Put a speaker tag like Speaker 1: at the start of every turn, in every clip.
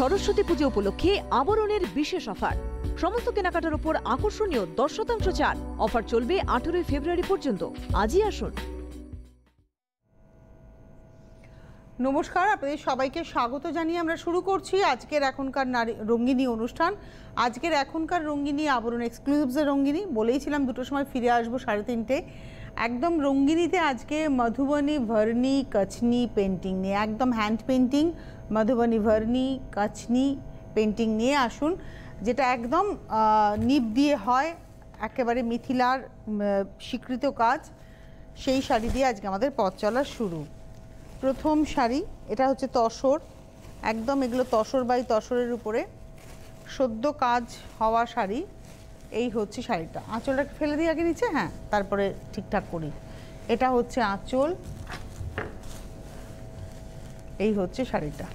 Speaker 1: সরস্বতী পুজো উপলক্ষে আবরণের বিশেষ অফার। সমস্ত কেনাকাটার উপর আকর্ষণীয় দশ শতাংশ ছাড়। অফার চলবে আঠেরোই ফেব্রুয়ারি পর্যন্ত। আজই আসুন।
Speaker 2: নমস্কার, আপনাদের সবাইকে স্বাগত জানিয়ে আমরা শুরু করছি আজকের এখনকার নারী রঙ্গিনী অনুষ্ঠান। আজকের এখনকার রঙ্গিনী আবরণ এক্সক্লুসিভসের রঙ্গিনী, বলেইছিলাম দুটোর সময় ফিরে আসব সাড়ে তিনটে। একদম রঙ্গিনীতে আজকে মধুবনী, ভার্নি কচনি পেন্টিং নিয়ে, একদম hand painting Madhubani Bharni Kachni painting নিয়ে আসুন, যেটা একদম নিব দিয়ে হয়, একেবারে মিথিলার স্বীকৃত কাজ। সেই শাড়ি দিয়ে আজকে আমাদের পথ চলা শুরু। প্রথম শাড়ি, এটা হচ্ছে তসর। একদম এগুলো তসর বাই তসরের উপরে। সদ্য কাজ হওয়া শাড়ি, এই হচ্ছে শাড়িটা। আঁচলটা ফেলে দিই আগে নিচে? হ্যাঁ তারপরে ঠিকঠাক করি। এটা হচ্ছে আঁচল। এই হচ্ছে শাড়িটা।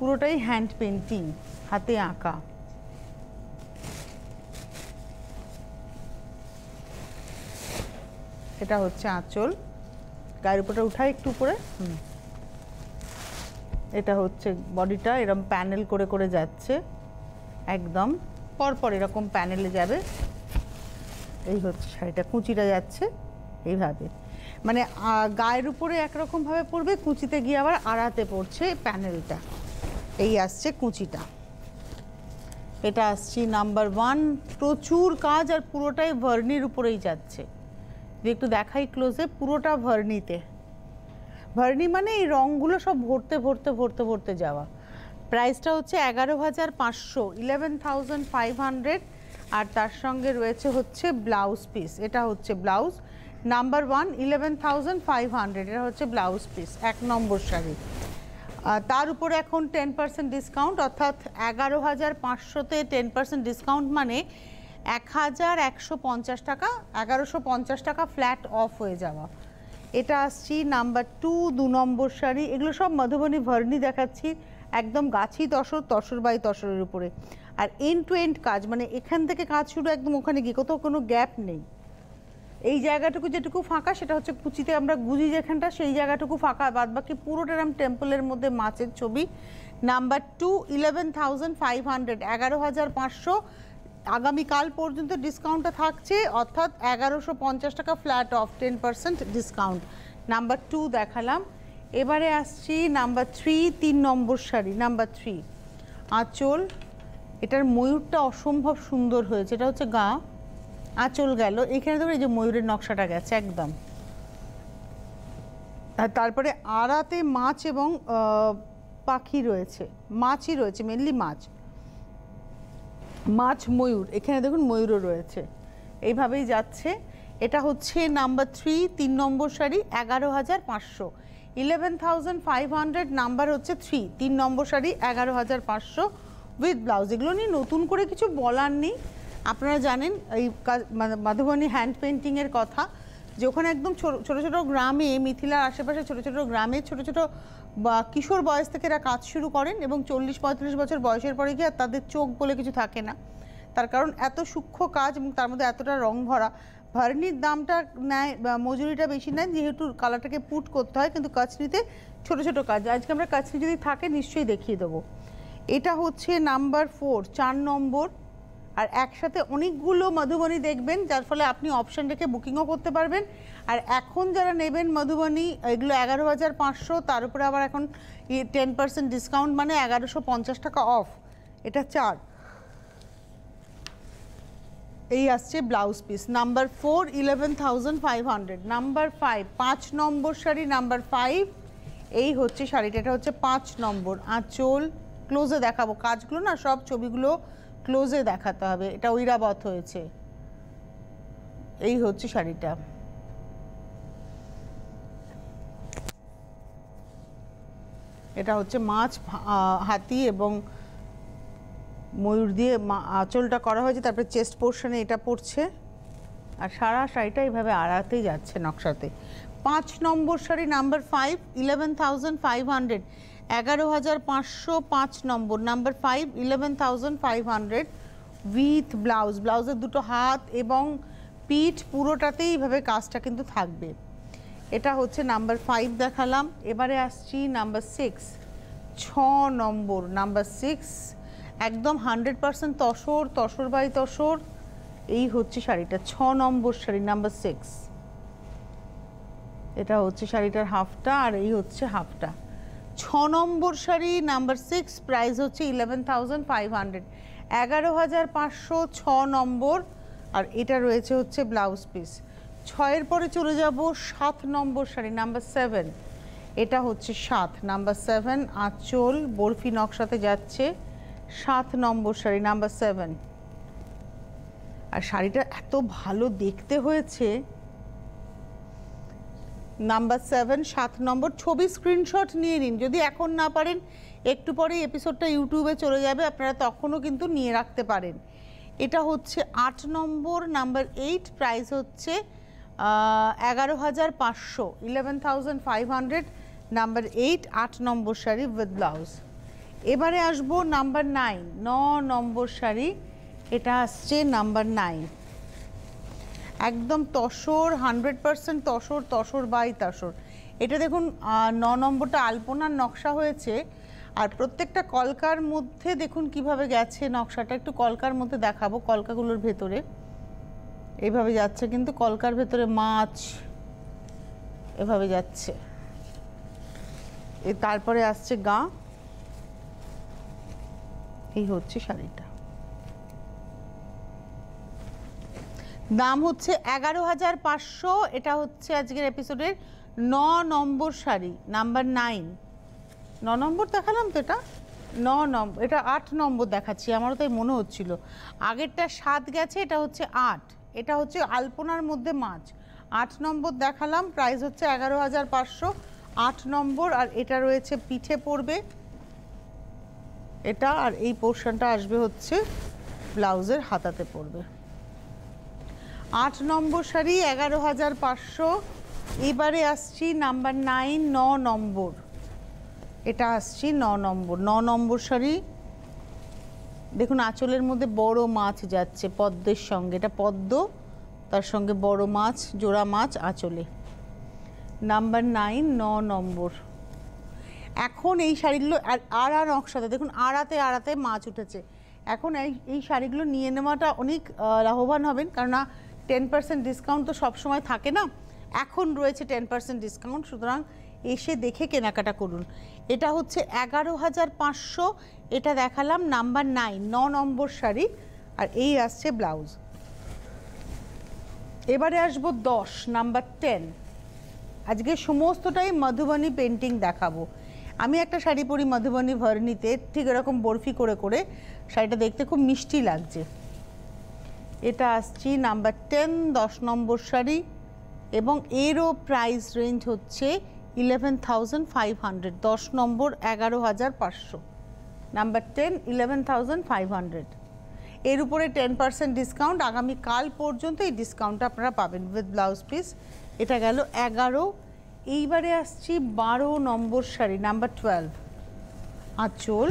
Speaker 2: পুরোটাই হ্যান্ড পেন্টিং হাতে আঁকা। এটা হচ্ছে আঁচল। গায়ের উপরটা উঠাই একটু উপরে। এটা হচ্ছে বডিটা এরকম প্যানেল করে করে যাচ্ছে। একদম পরপর এরকম প্যানেলে যাবে। এই হচ্ছে শাড়িটা, কুঁচিটা যাচ্ছে এইভাবে। মানে গায়ের উপরে একরকমভাবে পড়বে কুঁচিতে গিয়ে আবার আড়াতে পড়ছে প্যানেলটা এই আসছে কুচিটা। এটা আসছি নাম্বার ওয়ান প্রচুর কাজ আর পুরোটাই ভার্নির উপরেই যাচ্ছে। যদি একটু দেখাই ক্লোজে পুরোটা ভার্নিতে। ভার্নি মানে এই রঙগুলো সব ভরতে ভরতে ভরতে ভরতে যাওয়া। প্রাইসটা হচ্ছে এগারো হাজার পাঁচশো ইলেভেন ফাইভ হান্ড্রেড আর তার সঙ্গে রয়েছে হচ্ছে ব্লাউজ পিস এটা হচ্ছে blouse number one eleven five hundred এটা হচ্ছে ব্লাউজ পিস এক নম্বর শাড়ি। তার উপরে এখন টেন পার্সেন্ট ডিসকাউন্ট অর্থাৎ এগারো হাজার পাঁচশোতে টেন পার্সেন্ট ডিসকাউন্ট মানে এক হাজার একশো পঞ্চাশ টাকা, এগারোশো পঞ্চাশ টাকা ফ্ল্যাট অফ হয়ে যাওয়া। এটা আসছি নাম্বার টু দু নম্বর শাড়ি। এগুলো সব মধুবনী ভার্নি দেখাচ্ছি, একদম গাছি তসর তসর বাই তসরের উপরে। আর এন্ড টু এন্ড কাজ মানে এখান থেকে কাজ শুরু একদম ওখানে গিয়ে, কোথাও কোনো গ্যাপ নেই। এই জায়গাটুকু যেটুকু ফাঁকা, সেটা হচ্ছে কুচিতে আমরা গুজি যেখানটা, সেই জায়গাটুকু ফাঁকা। বাদ বাকি পুরোটা এরম টেম্পলের মধ্যে মাছের ছবি। Number two eleven thousand five hundred এগারো হাজার পাঁচশো। আগামীকাল পর্যন্ত ডিসকাউন্টটা থাকছে, অর্থাৎ এগারোশো পঞ্চাশ টাকা flat off ten percent discount number two দেখালাম। এবারে আসছি নাম্বার থ্রি তিন নম্বর শাড়ি, নাম্বার থ্রি আঁচল, এটার ময়ূরটা অসম্ভব সুন্দর হয়েছে, এটা হচ্ছে গা। আঁচল গেল। এখানে দেখো এই যে ময়ূরের নকশাটা গেছে, একদম। তারপরে আড়াতে মাছ এবং পাখি রয়েছে। মাছই রয়েছে মেনলি মাছ। মাছ, ময়ূর। এখানে দেখুন ময়ূরও রয়েছে। এইভাবেই যাচ্ছে। এটা হচ্ছে নাম্বার থ্রি তিন নম্বর শাড়ি এগারো হাজার পাঁচশো। Eleven thousand five hundred number হচ্ছে থ্রি তিন নম্বর শাড়ি এগারো হাজার পাঁচশো উইথ ব্লাউজ এগুলো নিয়ে নতুন করে কিছু বলার নেই। আপনারা জানেন এই মাধুবনী হ্যান্ড পেন্টিংয়ের কথা, যে ওখানে একদম ছোট ছোট গ্রামে, মিথিলার আশেপাশে ছোট ছোট গ্রামে ছোট ছোট বা কিশোর বয়স থেকে এরা কাজ শুরু করেন এবং চল্লিশ পঁয়ত্রিশ বছর বয়সের পরে গিয়ে তাদের চোখ বলে কিছু থাকে না। তার কারণ এত সূক্ষ্ম কাজ এবং তার মধ্যে এতটা রং ভরা। ভার্নির দামটা নেয় মজুরিটা বেশি নেয়, যেহেতু কালারটাকে পুট করতে হয়, কিন্তু কাচনিতে ছোট ছোট কাজ। আজকে আমরা কাচনি যদি থাকে, নিশ্চয়ই দেখিয়ে দেবো। এটা হচ্ছে নাম্বার ফোর, চার নম্বর। আর একসাথে অনেকগুলো মধুবনী দেখবেন, যার ফলে আপনি অপশন রেখে বুকিংও করতে পারবেন। আর এখন যারা নেবেন মধুবনী, এগুলো এগারো হাজার পাঁচশো, তার উপরে আবার এখন টেন পার্সেন্ট ডিসকাউন্ট মানে এগারোশো পঞ্চাশ টাকা অফ এটা চার। এই আসছে blouse piece number four eleven thousand five hundred number five পাঁচ নম্বর শাড়ি নাম্বার ফাইভ এই হচ্ছে শাড়িটা। এটা হচ্ছে পাঁচ নম্বর। আঁচল ক্লোজে দেখাবো। কাজগুলো না সব ছবিগুলো ক্লোজে দেখাতে হবে, এটা ঐরাবত হয়েছে। এই হচ্ছে শাড়িটা। এটা হচ্ছে মাছ হাতি এবং ময়ূর দিয়ে আঁচলটা করা হয়েছে, তারপরে চেস্ট পোর্শনে এটা পড়ছে। আর সারা শাড়িটা এইভাবে আড়াতেই যাচ্ছে নকশাতে। পাঁচ নম্বর sari, number five eleven thousand five hundred এগারো হাজার পাঁচশো পাঁচ নম্বর number five eleven thousand five hundred with blouse ব্লাউজের দুটো হাত এবং পিঠ পুরোটাতেই এইভাবে কাজটা কিন্তু থাকবে। এটা হচ্ছে নাম্বার ফাইভ দেখালাম। এবারে আসছি নাম্বার সিক্স ছ নম্বর। নাম্বার সিক্স একদম hundred percent tussar tussar by tussar. এই হচ্ছে শাড়িটা, ছ নম্বর শাড়ি নাম্বার সিক্স এটা হচ্ছে শাড়িটার হাফটা আর এই হচ্ছে হাফটা ছ নম্বর শাড়ি নাম্বার সিক্স প্রাইস হচ্ছে ইলেভেন থাউজেন্ড ফাইভ হান্ড্রেড এগারো হাজার পাঁচশো ছ নম্বর, আর এটা রয়েছে হচ্ছে ব্লাউজ পিস ছয়ের পরে চলে যাব সাত নম্বর শাড়ি নাম্বার সেভেন এটা হচ্ছে সাত নাম্বার সেভেন আঁচল, বরফি নকশাতে যাচ্ছে সাত নম্বর শাড়ি নাম্বার সেভেন আর শাড়িটা এত ভালো দেখতে হয়েছে নাম্বার সেভেন, সাত নম্বর, ছবি স্ক্রিনশট নিয়ে নিন। যদি এখন না পারেন, একটু পরে এপিসোডটা ইউটিউবে চলে যাবে, আপনারা তখনও কিন্তু নিয়ে রাখতে পারেন। এটা হচ্ছে আট নম্বর, নাম্বার এইট প্রাইস হচ্ছে এগারো হাজার পাঁচশো eleven thousand five hundred number eight আট নম্বর শাড়ি উইথ ব্লাউজ এবারে আসব নাম্বার নাইন ন নম্বর শাড়ি, এটা আসছে নাম্বার নাইন একদম tussar hundred percent tussar tussar by tussar. এটা দেখুন ন নম্বরটা আলপনার নকশা হয়েছে। আর প্রত্যেকটা কলকার মধ্যে দেখুন কীভাবে গেছে নকশাটা। একটু কলকার মধ্যে দেখাবো কলকাগুলোর ভেতরে। এইভাবে যাচ্ছে কিন্তু কলকার ভেতরে মাছ এভাবে যাচ্ছে। এ, তারপরে আসছে গা। এই হচ্ছে শাড়িটা। দাম হচ্ছে এগারো হাজার পাঁচশো। এটা হচ্ছে আজকের এপিসোডের ন নম্বর শাড়ি নাম্বার নাইন ন নম্বর দেখালাম তো এটা? ন নম্বর এটা আট নম্বর দেখাচ্ছি, আমারও তাই মনে হচ্ছিল। আগেরটা সাত গেছে, এটা হচ্ছে আট। এটা হচ্ছে আলপনার মধ্যে মাছ। আট নম্বর দেখালাম প্রাইস হচ্ছে এগারো হাজার পাঁচশো। আট নম্বর, আর এটা রয়েছে পিঠে পড়বে এটা, আর এই পোর্শনটা আসবে হচ্ছে ব্লাউজের হাতাতে পড়বে আট নম্বর শাড়ি এগারো হাজার পাঁচশো। এবারে আসছি নাম্বার নাইন, ন নম্বর। এটা আসছি ন নম্বর ন নম্বর শাড়ি দেখুন, আঁচলের মধ্যে বড় মাছ যাচ্ছে পদ্মের সঙ্গে। এটা পদ্ম, তার সঙ্গে বড় মাছ, জোড়া মাছ আঁচলে। নাম্বার নাইন, ন নম্বর। এখন এই শাড়িগুলো আর আড়া নকশাতে, দেখুন, আড়াতে আড়াতে মাছ উঠেছে। এখন এই এই শাড়িগুলো নিয়ে নেওয়াটা অনেক লাভবান হবেন। কেননা টেন পার্সেন্ট ডিসকাউন্ট তো সবসময় থাকে না। এখন রয়েছে টেন পার্সেন্ট ডিসকাউন্ট সুতরাং এসে দেখে কেনাকাটা করুন। এটা হচ্ছে এগারো হাজার পাঁচশো, এটা দেখালাম নাম্বার নাইন ন নম্বর শাড়ি, আর এই আসছে ব্লাউজ। এবারে আসব দশ, নাম্বার টেন আজকে সমস্তটাই মধুবনী পেন্টিং দেখাবো। আমি একটা শাড়ি পরি মধুবনী ভরণীতে ঠিক এরকম বরফি করে করে, শাড়িটা দেখতে খুব মিষ্টি লাগছে। এটা আসছি নাম্বার টেন দশ নম্বর শাড়ি এবং এরও প্রাইস রেঞ্জ হচ্ছে ইলেভেন থাউজেন্ড ফাইভ হান্ড্রেড দশ নম্বর এগারো হাজার পাঁচশো। Number ten eleven thousand five hundred এর উপরে টেন পার্সেন্ট ডিসকাউন্ট আগামী কাল পর্যন্ত এই ডিসকাউন্টটা আপনারা পাবেন উইথ ব্লাউজ পিস এটা গেল এগারো। এইবারে আসছি বারো নম্বর শাড়ি নাম্বার টুয়েলভ আঁচল।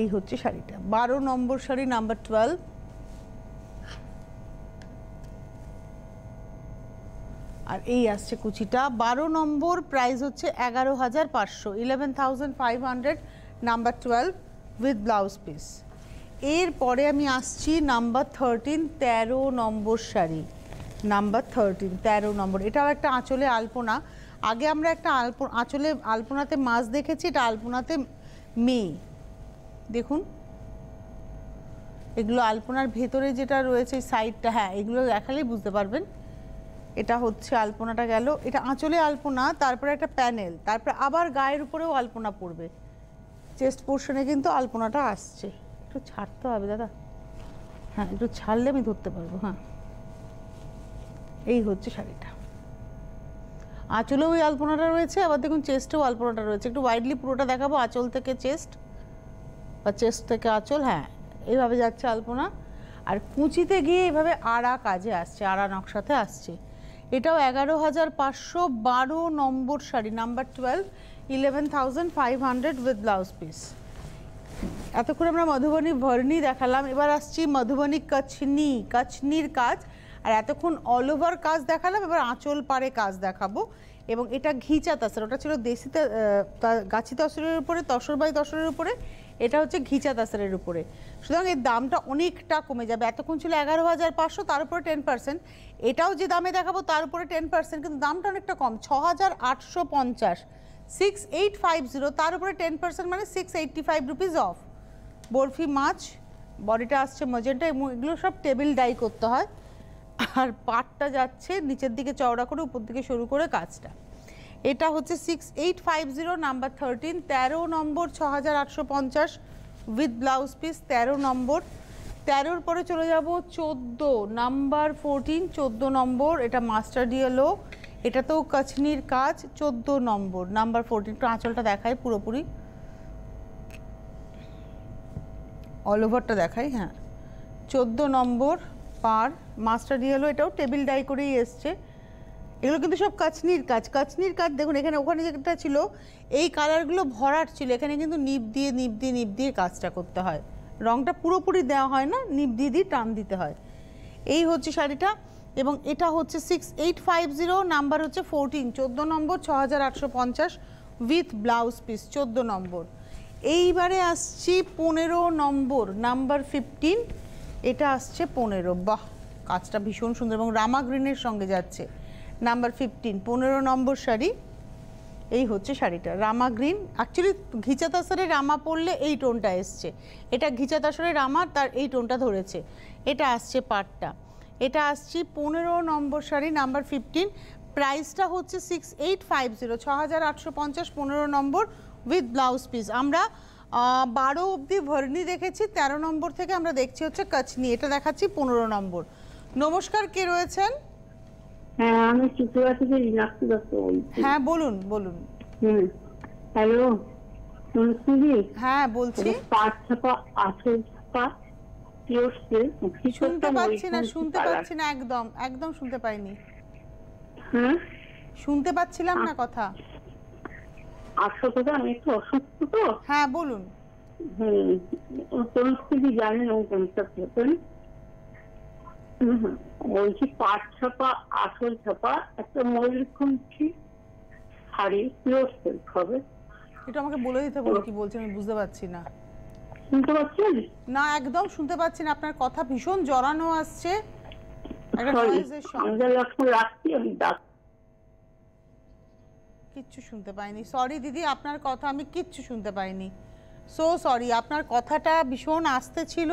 Speaker 2: এই হচ্ছে শাড়িটা। বারো নম্বর শাড়ি নাম্বার টুয়েলভ আর এই আসছে কুচিটা। বারো নম্বর প্রাইস হচ্ছে এগারো হাজার পাঁচশো eleven thousand five hundred number twelve with blouse piece এরপরে আমি আসছি নাম্বার থার্টিন তেরো নম্বর শাড়ি। নাম্বার থার্টিন তেরো নম্বর। এটাও একটা আঁচলে আলপনা। আগে আমরা একটা আলপ আঁচলে আলপনাতে মাছ দেখেছি, এটা আলপনাতে মেয়ে। দেখুন। এগুলো আলপনার ভেতরে যেটা রয়েছে সাইডটা হ্যাঁ এগুলো দেখালেই বুঝতে পারবেন। এটা হচ্ছে আলপনাটা গেল। এটা আঁচলে আলপনা, তারপরে একটা প্যানেল, তারপরে আবার গায়ের উপরেও আলপনা পড়বে। চেস্ট পোর্শনে কিন্তু আলপনাটা আসছে। একটু ছাড়তে হবে, দাদা। হ্যাঁ একটু ছাড়লে আমি ধরতে পারব হ্যাঁ। এই হচ্ছে শাড়িটা। আঁচলেও ওই আলপনাটা রয়েছে, আবার দেখুন চেস্টেও আলপনাটা রয়েছে। একটু ওয়াইডলি পুরোটা দেখাবো, আঁচল থেকে চেস্ট বা চেস্ট থেকে আঁচল হ্যাঁ এইভাবে যাচ্ছে আলপনা। আর কুঁচিতে গিয়ে এভাবে আড়া কাজে আসছে, আড়া নকশাতে আসছে। এটাও এগারো হাজার পাঁচশো বারো নম্বর sari number twelve eleven thousand five hundred with blouse piece এতক্ষণ আমরা মধুবনী ভরণী দেখালাম, এবার আসছি মধুবনী কচ্ছনি কচ্ছনির কাজ। আর এতক্ষণ অল ওভার কাজ দেখালাম, এবার আঁচল পারে কাজ দেখাবো। এবং এটা ঘিচা তাসর, ওটা ছিল দেশি গাছি তসরের উপরে, তসর বাই তসরের উপরে। এটা হচ্ছে ঘিচা তাসরের উপরে। সুতরাং এর দামটা অনেকটা কমে যাবে। এতক্ষণ ছিল এগারো হাজার পাঁচশো, তার উপরে টেন পার্সেন্ট এটাও যে দামে দেখাবো, তার উপরে টেন পার্সেন্ট কিন্তু দামটা অনেকটা কম ছ হাজার আটশো পঞ্চাশ। সিক্স এইট ফাইভ জিরো তার উপরে টেন পার্সেন্ট মানে six eighty five rupees off barfi মাছ, বডিটা আসছে মজেন্টা এবং এগুলো সব টেবিল ডাই করতে হয়। আর পাটটা যাচ্ছে নিচের দিকে চওড়া করে, উপর দিকে শুরু করে কাজটা। এটা হচ্ছে six eight five zero number thirteen তেরো নম্বর ছ হাজার আটশো পঞ্চাশ উইথ ব্লাউজ পিস তেরো নম্বর। তেরোর পরে চলে যাব চোদ্দ নাম্বার ফোরটিন চোদ্দ নম্বর, এটা মাস্টার ডিএলও এটা তো কাছনির কাজ, চোদ্দ নম্বর নাম্বার ফোরটিন একটু আঁচলটা দেখায় পুরোপুরি। অল ওভারটা দেখাই হ্যাঁ। চোদ্দ নম্বর, পার মাস্টার ডিএলও এটাও টেবিল ডাই করেই এসছে। এগুলো কিন্তু সব কাচনির কাজ। কাচনির কাজ, দেখুন, এখানে ওখানে যেটা ছিল, এই কালারগুলো ভরাট ছিল। এখানে কিন্তু নিপ দিয়ে নিপ দিয়ে নিপ দিয়ে কাজটা করতে হয়। রংটা পুরোপুরি দেওয়া হয় না, নিপ দিয়ে দিয়ে টান দিতে হয়। এই হচ্ছে শাড়িটা এবং এটা হচ্ছে six eight five zero number হচ্ছে ফোরটিন চোদ্দ নম্বর ছ হাজার আটশো পঞ্চাশ উইথ ব্লাউজ পিস চোদ্দ নম্বর। এইবারে আসছি পনেরো নম্বর নাম্বার ফিফটিন এটা আসছে পনেরো। বাহ, কাজটা ভীষণ সুন্দর এবং রামা গ্রিনের সঙ্গে যাচ্ছে। নাম্বার ফিফটিন পনেরো নম্বর শাড়ি। এই হচ্ছে শাড়িটা, রামা গ্রিন। অ্যাকচুয়ালি ঘিচা তাসরে রামা পরলে এই টোনটা এসছে। এটা ঘিচা তাসরে রামা, তার এই টোনটা ধরেছে। এটা আসছে পাটটা। এটা আসছি পনেরো নম্বর শাড়ি, নাম্বার ফিফটিন প্রাইসটা হচ্ছে সিক্স এইট ফাইভ জিরো ছ হাজার আটশো পঞ্চাশ, পনেরো নম্বর উইথ ব্লাউজ পিস আমরা বারো অবধি ভরনি দেখেছি, তেরো নম্বর থেকে আমরা দেখছি হচ্ছে কাচনি। এটা দেখাচ্ছি পনেরো নম্বর। নমস্কার, কে রয়েছেন?
Speaker 3: হ্যাঁ আমি ত্রিপুরা থেকে রিনাক্ষী দত্ত বলছি।
Speaker 2: হ্যাঁ বলুন বলুন।
Speaker 3: হুম হ্যালো শুনছি
Speaker 2: হ্যাঁ বলছি।
Speaker 3: পাঁচ ছাপা আঠেরো ছাপা
Speaker 2: শুনতে পাচ্ছি না শুনতে পাচ্ছি না একদম একদম শুনতে পাইনি।
Speaker 3: হ্যাঁ?
Speaker 2: শুনতে পাচ্ছিলাম না কথা।
Speaker 3: আসলে তো আমি একটু অসুস্থ তো।
Speaker 2: হ্যাঁ বলুন।
Speaker 3: হুম পরিস্থিতি জানেন কনসেপ্ট হতেন বলছি পাঁচ ছাপা আসল ছাপা একটা ময়ূরকণ্ঠী শাড়ি পিওর সিল্ক হবে।
Speaker 2: একটু আমাকে বলে দিতে বলুন কি বলছেন আমি বুঝতে পারছি না।
Speaker 3: শুনতে পাচ্ছেন?
Speaker 2: না একদম শুনতে পাচ্ছি না আপনার কথা ভীষণ জড়ানো আসছে। কিচ্ছু শুনতে পাইনি। সরি দিদি আপনার কথা আমি কিচ্ছু শুনতে পাইনি। সো সরি আপনার কথাটা ভীষণ আস্তে ছিল।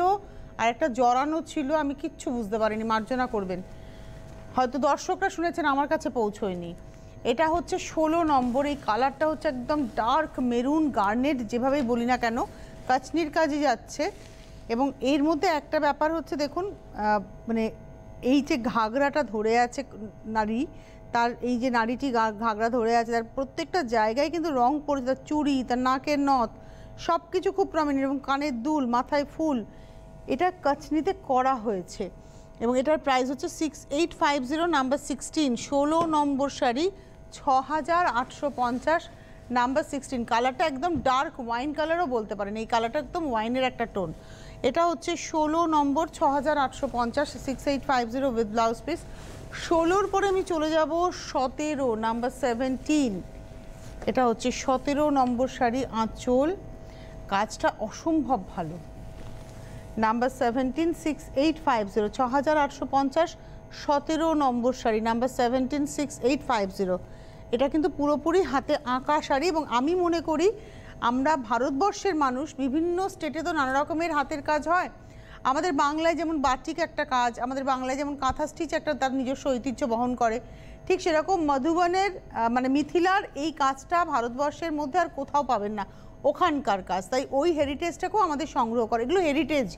Speaker 2: আর একটা জড়ানো ছিল, আমি কিচ্ছু বুঝতে পারিনি, মার্জনা করবেন। হয়তো দর্শকরা শুনেছেন, আমার কাছে পৌঁছয়নি। এটা হচ্ছে ষোলো নম্বর, এই কালারটা হচ্ছে একদম ডার্ক মেরুন গার্নেট যেভাবেই বলি না কেন কাচনির কাজে যাচ্ছে। এবং এর মধ্যে একটা ব্যাপার হচ্ছে, দেখুন মানে এই যে ঘাগরাটা ধরে আছে নারী, তার এই যে নারীটি ঘাগরা ধরে আছে, তার প্রত্যেকটা জায়গায় কিন্তু রং পড়েছে, তার চুড়ি, তার নাকের নথ সব কিছু খুব প্রমিনেন্ট এবং কানের দুল, মাথায় ফুল। এটা কাচনিতে করা হয়েছে। এবং এটার প্রাইস হচ্ছে six eight five zero number sixteen ষোলো নম্বর শাড়ি ছ হাজার আটশো পঞ্চাশ নাম্বার সিক্সটিন কালারটা একদম ডার্ক ওয়াইন কালারও বলতে পারেন। এই কালারটা একদম ওয়াইনের একটা টোন এটা হচ্ছে ষোলো নম্বর ছ হাজার আটশো পঞ্চাশ six eight five zero with blouse piece ষোলোর পরে আমি চলে যাব সতেরো নাম্বার সেভেন্টিন এটা হচ্ছে সতেরো নম্বর শাড়ি আঁচল। কাজটা অসম্ভব ভালো। Number seventeen six eight five zero ছ হাজার আটশো পঞ্চাশ, সতেরো নম্বর sari number seventeen six eight five zero এটা কিন্তু পুরোপুরি হাতে আঁকা শাড়ি এবং আমি মনে করি আমরা ভারতবর্ষের মানুষ বিভিন্ন স্টেটে তো নানা রকমের হাতের কাজ হয়। আমাদের বাংলায় যেমন বাটিক একটা কাজ, আমাদের বাংলায় যেমন কাঁথা স্টিচ একটা তার নিজস্ব ঐতিহ্য বহন করে, ঠিক সেরকম মধুবনের মানে মিথিলার এই কাজটা ভারতবর্ষের মধ্যে আর কোথাও পাবেন না। ওখানকার কাজ, তাই ওই হেরিটেজটাকেও আমাদের সংগ্রহ করে। এগুলো হেরিটেজ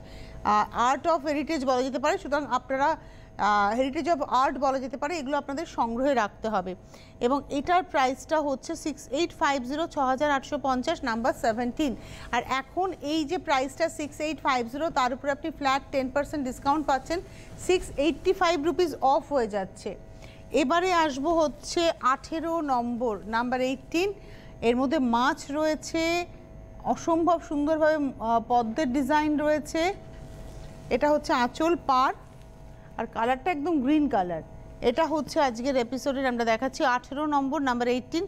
Speaker 2: আর্ট অফ হেরিটেজ বলা যেতে পারে। সুতরাং আপনারা হেরিটেজ অফ আর্ট বলা যেতে পারে, এগুলো আপনাদের সংগ্রহে রাখতে হবে। এবং এটার প্রাইসটা হচ্ছে সিক্স এইট ফাইভ জিরো ছ হাজার আটশো পঞ্চাশ নাম্বার সেভেন্টিন আর এখন এই যে প্রাইসটা সিক্স এইট ফাইভ জিরো তার উপরে আপনি ফ্ল্যাট টেন পার্সেন্ট ডিসকাউন্ট পাচ্ছেন। Six eighty five rupees off হয়ে যাচ্ছে। এবারে আসব হচ্ছে আঠেরো নম্বর নাম্বার এইটিন এর মধ্যে মাছ রয়েছে অসম্ভব সুন্দরভাবে পদ্মের ডিজাইন রয়েছে। এটা হচ্ছে আঁচল পার আর কালারটা একদম গ্রিন কালার। এটা হচ্ছে আজকের এপিসোডের আমরা দেখাচ্ছি আঠেরো নম্বর number eighteen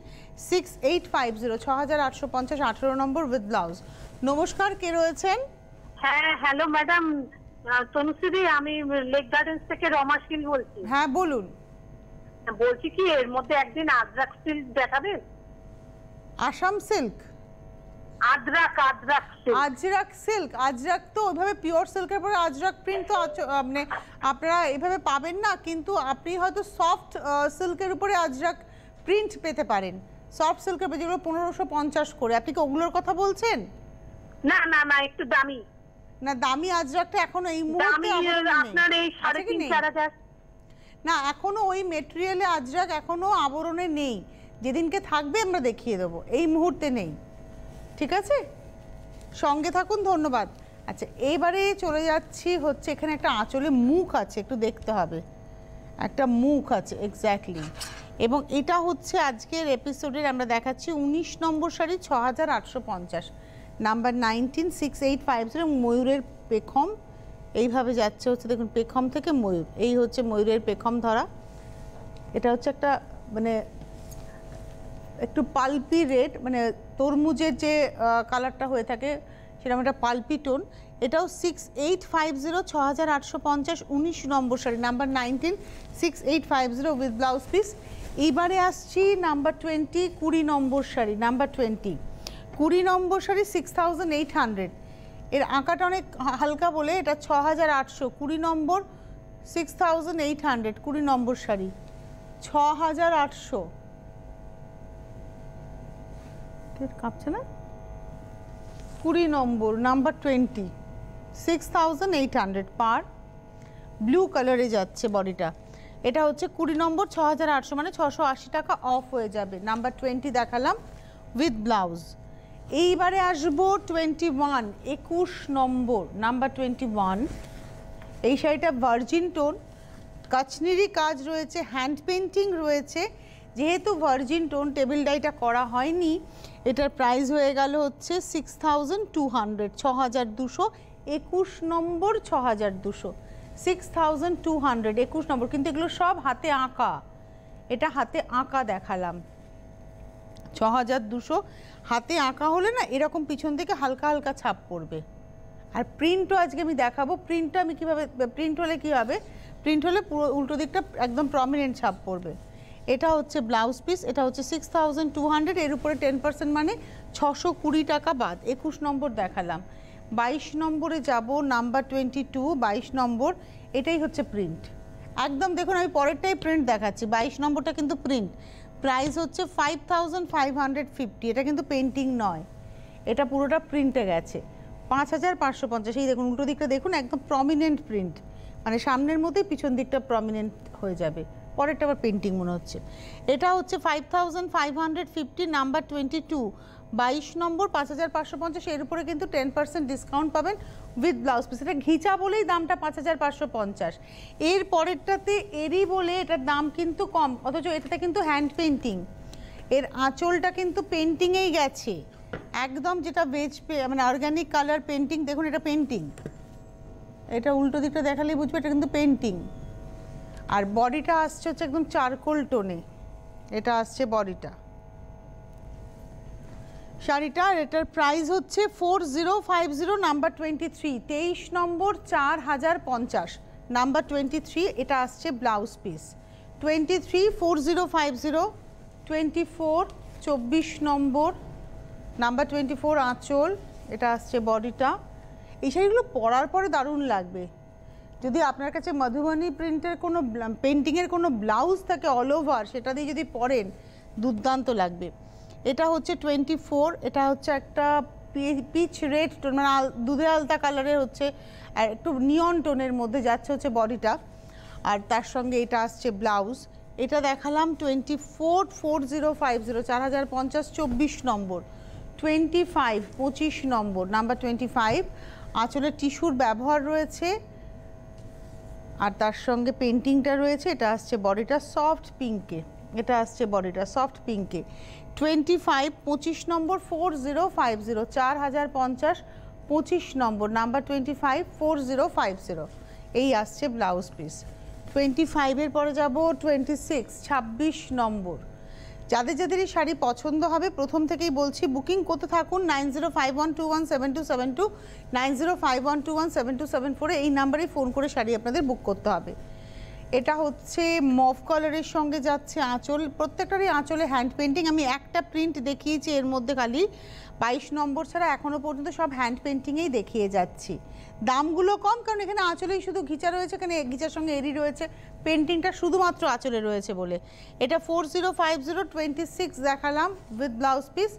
Speaker 2: six eight five zero ছ হাজার আটশো পঞ্চাশ আঠেরো নম্বর উইথ ব্লাউজ নমস্কার কে রয়েছেন?
Speaker 3: হ্যাঁ হ্যালো ম্যাডাম তনুশ্রী আমি লেক গার্ডেন্স থেকে রমা শীল বলছি।
Speaker 2: হ্যাঁ বলুন।
Speaker 3: বলছি কি এর মধ্যে একদিন আদ্রাক সিল্ক দেখাবেন
Speaker 2: আসাম সিল্ক? আজরাক সিল্ক। আজরাক তো ওইভাবে পিওর সিল্কের পরে আজরাক প্রিন্ট তো মানে আপনারা এভাবে পাবেন না কিন্তু আপনি হয়তো সফট সিল্কের উপরে আজরাক প্রিন্ট পেতে পারেন। সফট সিল্কের উপরে যেগুলো পনেরোশো পঞ্চাশ করে। আপনি কি ওগুলোর কথা বলছেন?
Speaker 3: না না না একটু দামি।
Speaker 2: না দামি আজরাকটা এখনও এই মুহূর্তে
Speaker 3: দামি
Speaker 2: আমাদের নেই।
Speaker 3: আপনার এই সাড়ে তিন চার হাজার।
Speaker 2: না এখনও ওই মেটেরিয়ালে আজরাক এখনও আবরণে নেই। যেদিনকে থাকবে আমরা দেখিয়ে দেবো। এই মুহূর্তে নেই। ঠিক আছে? সঙ্গে থাকুন, ধন্যবাদ। আচ্ছা এইবারে চলে যাচ্ছি হচ্ছে, এখানে একটা আঁচলে মুখ আছে, একটু দেখতে হবে। একটা মুখ আছে এক্স্যাক্টলি এবং এটা হচ্ছে আজকের এপিসোডের আমরা দেখাচ্ছি উনিশ নম্বর শাড়ি ছ হাজার আটশো পঞ্চাশ। Number nineteen six eight five zero ময়ূরের পেখম। এইভাবে যাচ্ছে হচ্ছে, দেখুন, পেখম থেকে ময়ূর। এই হচ্ছে ময়ূরের পেখম ধরা। এটা হচ্ছে একটা মানে একটু পালপি রেড মানে তরমুজের যে কালারটা হয়ে থাকে সেরকম একটা পালপি টোন। এটাও সিক্স এইট ফাইভ জিরো ছ হাজার আটশো পঞ্চাশ উনিশ নম্বর sari number nineteen six eight five zero with blouse piece এইবারে আসছি নাম্বার টোয়েন্টি কুড়ি নম্বর শাড়ি নাম্বার টোয়েন্টি কুড়ি নম্বর sari six thousand eight hundred এর আঁকাটা অনেক হালকা বলে, এটা ছ হাজার আটশো। কুড়ি নম্বর সিক্স থাউজেন্ড এইট হান্ড্রেড কুড়ি নম্বর শাড়ি ছ হাজার আটশো। কাঁপছে না কুড়ি নম্বর number twenty six thousand eight hundred পার। ব্লু কালারে যাচ্ছে বডিটা এটা হচ্ছে কুড়ি নম্বর ছ হাজার আটশো মানে ছশো আশি টাকা অফ হয়ে যাবে। নাম্বার টোয়েন্টি দেখালাম উইথ ব্লাউজ এইবারে আসব টোয়েন্টি ওয়ান একুশ নম্বর নাম্বার টোয়েন্টি ওয়ান এই শাড়িটা ভার্জিন টোন কাচনেরই কাজ রয়েছে হ্যান্ড পেন্টিং রয়েছে। যেহেতু ভার্জিন টোন টেবিল ডাইটা করা হয়নি, এটার প্রাইস হয়ে গেল হচ্ছে সিক্স থাউজেন্ড টু হান্ড্রেড ছ হাজার দুশো, একুশ নম্বর ছ হাজার দুশো। সিক্স থাউজেন্ড টু হান্ড্রেড একুশ নম্বর, কিন্তু এগুলো সব হাতে আঁকা। এটা হাতে আঁকা দেখালাম। ছ হাজার দুশো হাতে আঁকা হলে না এরকম পিছন থেকে হালকা হালকা ছাপ পড়বে। আর প্রিন্টও আজকে আমি দেখাবো। প্রিন্টটা আমি কীভাবে প্রিন্ট হলে কী হবে? প্রিন্ট হলে পুরো উল্টো দিকটা একদম প্রমিনেন্ট ছাপ পড়বে। এটা হচ্ছে ব্লাউজ পিস, এটা হচ্ছে সিক্স থাউজেন্ড টু হান্ড্রেড এর উপরে টেন পার্সেন্ট মানে ছশো কুড়ি টাকা বাদ। একুশ নম্বর দেখালাম। বাইশ নম্বরে যাব, নাম্বার টোয়েন্টি টু বাইশ নম্বর, এটাই হচ্ছে প্রিন্ট একদম দেখুন, আমি পরেরটাই প্রিন্ট দেখাচ্ছি। বাইশ নম্বরটা কিন্তু প্রিন্ট প্রাইস হচ্ছে five thousand five hundred fifty এটা কিন্তু পেন্টিং নয়। এটা পুরোটা প্রিন্টে গেছে। পাঁচ হাজার পাঁচশো পঞ্চাশ, এই দেখুন, উল্টো দিকটা দেখুন, একদম প্রমিনেন্ট প্রিন্ট মানে সামনের মধ্যেই পিছন দিকটা প্রমিনেন্ট হয়ে যাবে। পরেরটা আবার পেন্টিং মনে হচ্ছে। এটা হচ্ছে five five hundred fifty number twenty two বাইশ নম্বর, পাঁচ হাজার পাঁচশো পঞ্চাশ, এর উপরে কিন্তু টেন পার্সেন্ট ডিসকাউন্ট পাবেন উইথ ব্লাউজ পিস এটা ঘিচা বলেই দামটা পাঁচ হাজার পাঁচশো পঞ্চাশ। এর পরেরটাতে এরই বলে এটার দাম কিন্তু কম, অথচ এটাতে কিন্তু হ্যান্ড পেন্টিং এর আঁচলটা কিন্তু পেন্টিংয়েই গেছে। একদম যেটা ভেজ মানে অর্গ্যানিক কালার পেন্টিং দেখুন এটা পেন্টিং এটা উল্টো দিকটা দেখালেই বুঝবে, এটা কিন্তু পেন্টিং আর বডিটা আসছে হচ্ছে একদম চারকোল টোনে। এটা আসছে বডিটা। শাড়িটা আর এটার প্রাইস হচ্ছে four zero five zero number twenty three তেইশ নম্বর চার হাজার পঞ্চাশ। নাম্বার টোয়েন্টি থ্রি এটা আসছে blouse piece twenty three four zero five zero twenty four চব্বিশ নম্বর। নাম্বার টোয়েন্টি ফোর আঁচল, এটা আসছে বডিটা। এই শাড়িগুলো পরার পরে দারুণ লাগবে। যদি আপনার কাছে মধুবনী প্রিন্টের কোনো পেন্টিংয়ের কোনো ব্লাউজ থাকে অল ওভার, সেটা দিয়ে যদি পরেন, দুর্দান্ত লাগবে। এটা হচ্ছে টোয়েন্টি ফোর, এটা হচ্ছে একটা পিচ রেড টোন মানে দুধে আলতা কালারের হচ্ছে, আর একটু নিয়ন টোনের মধ্যে যাচ্ছে হচ্ছে বডিটা। আর তার সঙ্গে এটা আসছে ব্লাউজ। এটা দেখালাম twenty four four zero five zero, চার হাজার পঞ্চাশ, চব্বিশ নম্বর। টোয়েন্টি ফাইভ, পঁচিশ নম্বর, নাম্বার টোয়েন্টি ফাইভ। আঁচলের টিস্যুর ব্যবহার রয়েছে। আর তার সঙ্গে পেন্টিংটা রয়েছে, এটা আসছে বডিটা সফট পিঙ্কে এটা আসছে বডিটা সফট পিঙ্কে টোয়েন্টি ফাইভ পঁচিশ নম্বর ফোর জিরো ফাইভ জিরো চার হাজার পঞ্চাশ, পঁচিশ নম্বর number twenty five four zero five zero এই আসছে ব্লাউজ পিস টোয়েন্টি ফাইভের পরে যাব টোয়েন্টি সিক্স ছাব্বিশ নম্বর। যাদের যাদের এই শাড়ি পছন্দ হবে, প্রথম থেকেই বলছি বুকিং করতে থাকুন nine zero five one two one seven two seven two, nine zero five one two one seven two seven ফোরে এই নাম্বারে ফোন করে শাড়ি আপনাদের বুক করতে হবে। এটা হচ্ছে মফ কালারের সঙ্গে যাচ্ছে আঁচল, প্রত্যেকটারই আঁচলে হ্যান্ড পেন্টিং আমি একটা প্রিন্ট দেখিয়েছি, এর মধ্যে খালি বাইশ নম্বর ছাড়া এখনও পর্যন্ত সব হ্যান্ড পেন্টিংয়েই দেখিয়ে যাচ্ছি। দামগুলো কম, কারণ এখানে আঁচলেই শুধু ঘিচা রয়েছে, এখানে ঘিচার সঙ্গে এরি রয়েছে। পেন্টিংটা শুধুমাত্র আঁচলে রয়েছে বলে। এটা four zero five zero twenty six দেখালাম উইথ ব্লাউজ পিস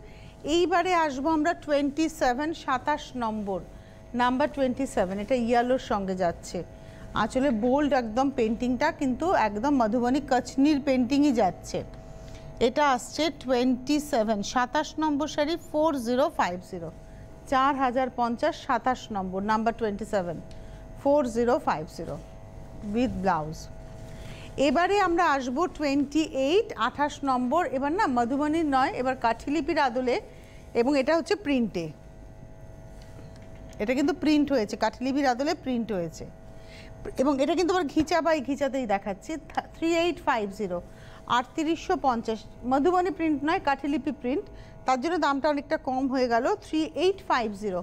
Speaker 2: এইবারে আসব আমরা টোয়েন্টি সেভেন সাতাশ নম্বর। নাম্বার টোয়েন্টি সেভেন এটা ইয়ালোর সঙ্গে যাচ্ছে। আঁচলে বোল্ড একদম পেন্টিংটা কিন্তু একদম মধুবনী কচনির পেন্টিংই যাচ্ছে। এটা আসছে টোয়েন্টি সেভেন সাতাশ নম্বর sari four zero five zero চার হাজার পঞ্চাশ, সাতাশ নম্বর number twenty seven four zero five zero with blouse এবারে আমরা আসব টোয়েন্টি এইট আঠাশ নম্বর, এবার না মধুবনীর নয়, এবার কাঠিলিপির আদলে, এবং এটা হচ্ছে প্রিন্টে এটা কিন্তু প্রিন্ট হয়েছে, কাঠলিপির আদলে প্রিন্ট হয়েছে। এবং এটা কিন্তু আবার ঘিচা বাই ঘিচাতেই দেখাচ্ছি থ্রি এইট ফাইভ জিরো আটত্রিশশো পঞ্চাশ। মধুবনী প্রিন্ট নয়, কাঠিলিপি প্রিন্ট তার জন্য দামটা অনেকটা কম হয়ে গেল থ্রি এইট ফাইভ জিরো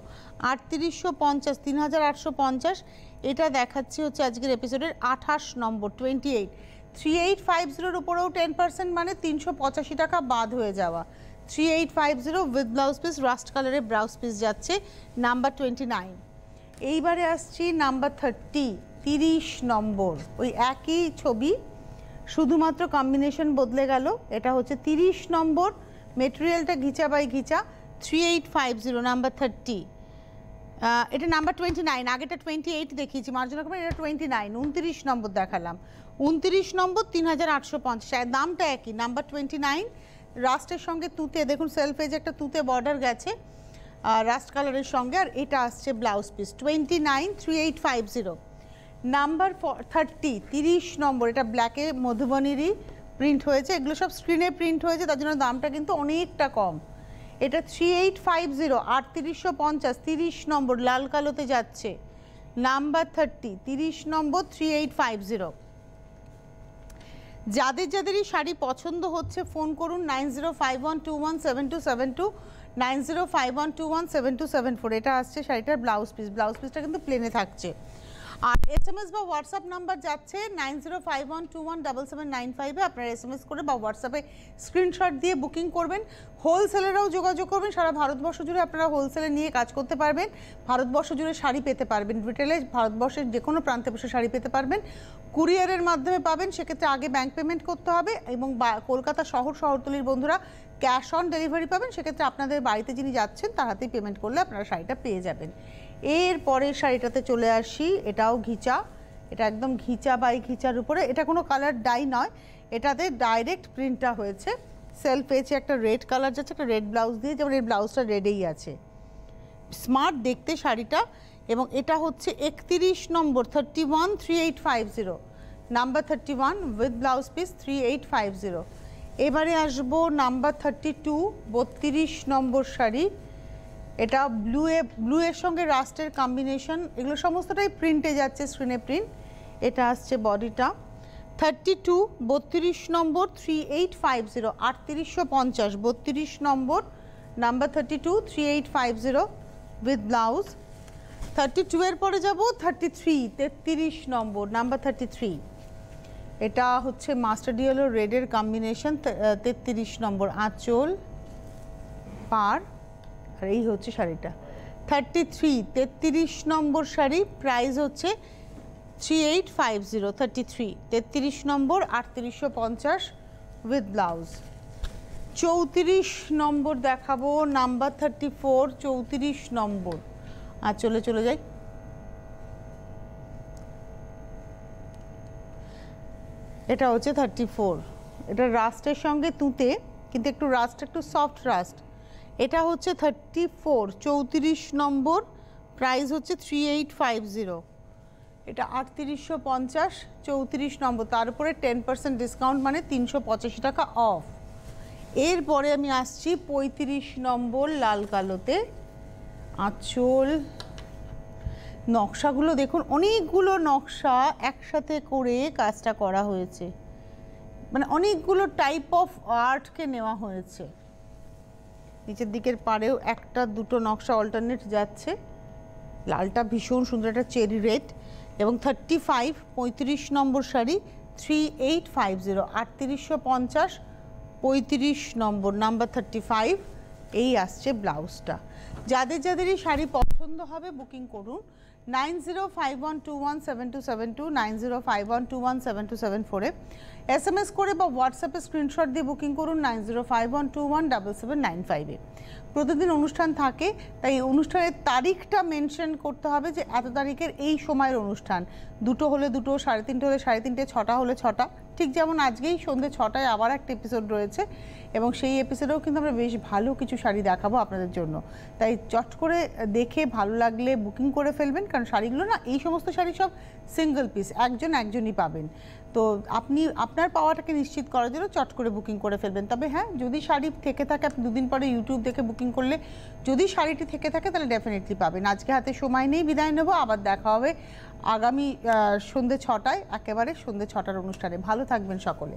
Speaker 2: আটত্রিশশো পঞ্চাশ, তিন হাজার আটশো পঞ্চাশ। এটা দেখাচ্ছি হচ্ছে আজকের এপিসোডের আঠাশ নম্বর twenty eight three eight five জিরোর উপরেও টেন পার্সেন্ট মানে তিনশো পঁচাশি টাকা বাদ হয়ে যাওয়া। Three eight five zero with blouse piece rust কালারের ব্লাউজ পিস যাচ্ছে নাম্বার টোয়েন্টি নাইন এইবারে আসছি নাম্বার থার্টি তিরিশ নম্বর। ওই একই ছবি শুধুমাত্র কম্বিনেশন বদলে গেল। এটা হচ্ছে তিরিশ নম্বর মেটেরিয়ালটা ghicha by ghicha three eight five zero number thirty এটা নাম্বার টোয়েন্টি নাইন আগেটা টোয়েন্টি এইট দেখিয়েছি মার্জনা করবেন এটা টোয়েন্টি নাইন উনত্রিশ নম্বর দেখালাম। উনত্রিশ নম্বর, তিন হাজার আটশো পঞ্চাশ। দামটা একই নাম্বার টোয়েন্টি নাইন রাস্টের সঙ্গে তুতে, দেখুন সেলফ এজ একটা তুতে বর্ডার গেছে রাস্ট কালারের সঙ্গে, আর এটা আসছে blouse piece twenty nine three eight five zero number thirty তিরিশ নম্বর, এটা ব্ল্যাকে মধুবনীরই প্রিন্ট হয়েছে। এগুলো সব স্ক্রিনে প্রিন্ট হয়েছে, তার জন্য দামটা কিন্তু অনেকটা কম। এটা থ্রি এইট ফাইভ জিরো আটত্রিশশো পঞ্চাশ, তিরিশ নম্বর, লাল কালোতে যাচ্ছে। নাম্বার থার্টি তিরিশ নম্বর থ্রি এইট ফাইভ জিরো যাদের যাদেরই শাড়ি পছন্দ হচ্ছে ফোন করুন nine zero five one two one seven two seven two nine zero five one two one seven two seven four এটা আসছে শাড়িটার ব্লাউজ পিস ব্লাউজ পিসটা কিন্তু প্লেনে থাকছে। আর এস এম এস বা হোয়াটসঅ্যাপ নাম্বার যাচ্ছে nine zero five one two one double seven nine ফাইভে আপনারা এস এম এস করে বা হোয়াটসঅ্যাপে স্ক্রিনশট দিয়ে বুকিং করবেন। হোলসেলেরাও যোগাযোগ করবেন। সারা ভারতবর্ষ জুড়ে আপনারা হোলসেলে নিয়ে কাজ করতে পারবেন। ভারতবর্ষ জুড়ে শাড়ি পেতে পারবেন। রিটেলে ভারতবর্ষের যে কোনো প্রান্তে বসে শাড়ি পেতে পারবেন। কুরিয়ারের মাধ্যমে পাবেন। সেক্ষেত্রে আগে ব্যাংক পেমেন্ট করতে হবে এবং কলকাতা শহর, শহরতলির বন্ধুরা ক্যাশ অন ডেলিভারি পাবেন। সেক্ষেত্রে আপনাদের বাড়িতে যিনি যাচ্ছেন, তার হাতেই পেমেন্ট করলে আপনারা শাড়িটা পেয়ে যাবেন। এর পরের শাড়িটাতে চলে আসি, এটাও ঘিচা। এটা একদম ঘিচা বাই ঘিচার উপরে। এটা কোনো কালার ডাই নয়, এটাতে ডাইরেক্ট প্রিন্টটা হয়েছে। সেলফ পেয়েছে একটা রেড কালার যাচ্ছে একটা রেড ব্লাউজ দিয়ে, যেমন এই ব্লাউজটা রেডেই আছে। স্মার্ট দেখতে শাড়িটা, এবং এটা হচ্ছে একত্রিশ নম্বর thirty one three eight five zero number thirty one with blouse piece three eight five zero এবারে আসব নাম্বার থার্টি টু বত্রিশ নম্বর শাড়ি। এটা ব্লু এ ব্লু এর সঙ্গে রাস্টের কম্বিনেশন এগুলো সমস্তটাই প্রিন্টে যাচ্ছে স্ক্রিনে প্রিন্ট এটা আসছে বডিটা থার্টি টু বত্রিশ নম্বর থ্রি এইট ফাইভ জিরো আটত্রিশশো পঞ্চাশ, বত্রিশ নম্বর। Number thirty two three eight five zero with blouse thirty two এর পরে যাব থার্টি থ্রি তেত্রিশ নম্বর নাম্বার থার্টি থ্রি এটা হচ্ছে মাস্টার ডিয়েলো রেডের কম্বিনেশন তেত্রিশ নম্বর, আঁচল, পার। আর এই হচ্ছে শাড়িটা। থার্টি থ্রি তেত্রিশ নম্বর শাড়ি প্রাইস হচ্ছে three eight five zero thirty three তেত্রিশ নম্বর, আটত্রিশশো পঞ্চাশ উইথ ব্লাউজ চৌত্রিশ নম্বর দেখাবো নাম্বার থার্টি ফোর চৌত্রিশ নম্বর। আর চলে চলে যাই। এটা হচ্ছে থার্টি ফোর এটা রাস্টের সঙ্গে তুঁতে, কিন্তু একটু রাস্ট একটু সফট রাস্ট এটা হচ্ছে থার্টি ফোর চৌত্রিশ নম্বর প্রাইস হচ্ছে থ্রি এইট ফাইভ জিরো এটা আটত্রিশশো পঞ্চাশ, চৌত্রিশ নম্বর, তার উপরে টেন পার্সেন্ট ডিসকাউন্ট মানে তিনশো পঁচাশি টাকা অফ এরপরে আমি আসছি পঁয়ত্রিশ নম্বর, লাল কালোতে, আঁচল, নকশাগুলো দেখুন, অনেকগুলো নকশা একসাথে করে কাজটা করা হয়েছে। মানে অনেকগুলো টাইপ অফ আর্টকে নেওয়া হয়েছে। নিচের দিকের পাড়েও একটা, দুটো নকশা অল্টারনেট যাচ্ছে। লালটা ভীষণ সুন্দর, একটা চেরি রেড এবং থার্টি ফাইভ পঁয়ত্রিশ নম্বর sari three eight five zero আটত্রিশশো পঞ্চাশ, পঁয়ত্রিশ নম্বর নাম্বার থার্টি ফাইভ এই আসছে ব্লাউজটা। যাদের যাদের এই শাড়ি পছন্দ হবে বুকিং করুন। এস এম এস করে বা হোয়াটসঅ্যাপে স্ক্রিনশট দিয়ে বুকিং করুন nine zero five one two one double seven nine ফাইভে প্রতিদিন অনুষ্ঠান থাকে, তাই অনুষ্ঠানের তারিখটা মেনশন করতে হবে যে এত তারিখের এই সময়ের অনুষ্ঠান। দুটো হলে দুটো, সাড়ে তিনটে হলে সাড়ে তিনটে, ছটা হলে ছটা। ঠিক যেমন আজকেই সন্ধ্যে ছটায় আবার একটা এপিসোড রয়েছে এবং সেই এপিসোডেও কিন্তু আমরা বেশ ভালো কিছু শাড়ি দেখাবো আপনাদের জন্য। তাই চট করে দেখে ভালো লাগলে বুকিং করে ফেলবেন, কারণ শাড়িগুলো না এই সমস্ত শাড়ি সব সিঙ্গেল পিস একজন একজনই পাবেন। তো আপনি, আপনার পাওয়াটাকে নিশ্চিত করার জন্য চট করে বুকিং করে ফেলবেন। তবে হ্যাঁ যদি শাড়ি থেকে থাকে, আপনি দুদিন পরে ইউটিউব দেখে বুকিং করলে যদি শাড়িটি থেকে থাকে, তাহলে ডেফিনেটলি পাবেন। আজকে হাতে সময় নেই, বিদায় নেব, আবার দেখা হবে আগামী সন্ধে ছটায় একেবারে সন্ধ্যে ছটার অনুষ্ঠানে। ভালো থাকবেন সকলে।